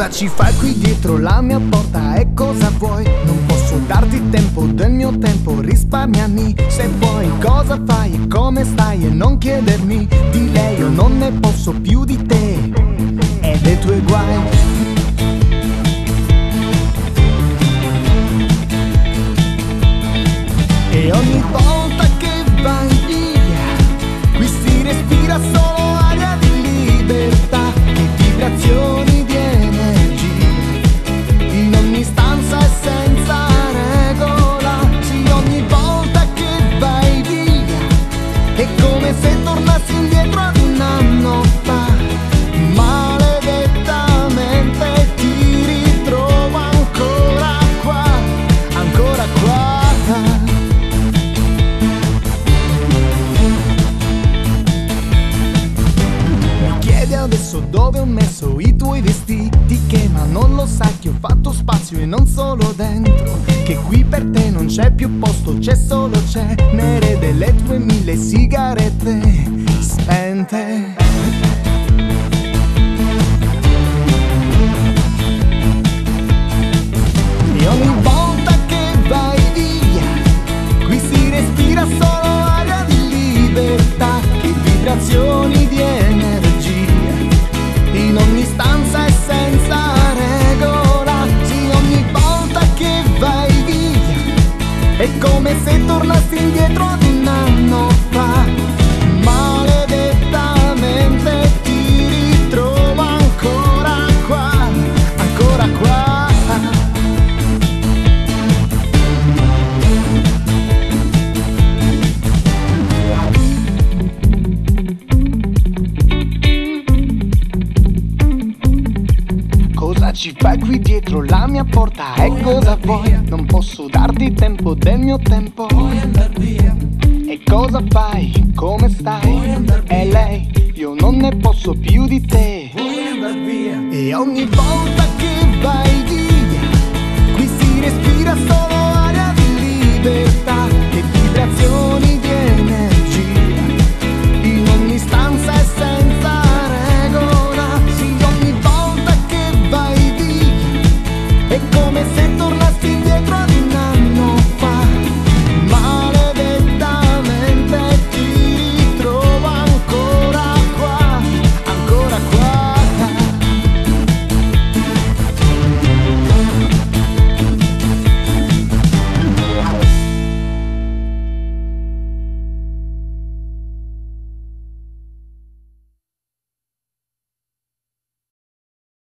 Cosa ci fai qui dietro la mia porta e cosa vuoi? Non posso darti tempo del mio tempo, risparmiami se vuoi. Cosa fai e come stai e non chiedermi di lei, io non ne posso più di te e dei tuoi guai. Se tornassi indietro ad un anno fa. Dove ho messo i tuoi vestiti Che ma non lo sai che ho fatto spazio e non solo dentro Che qui per te non c'è più posto, c'è solo cenere Delle tue mille sigarette spente È come se tornassi indietro ad un anno fa Cosa ci fai qui dietro la mia porta e cosa vuoi? Non posso darti tempo del mio tempo. E cosa fai? Come stai? E lei, io non ne posso più di te. E ogni volta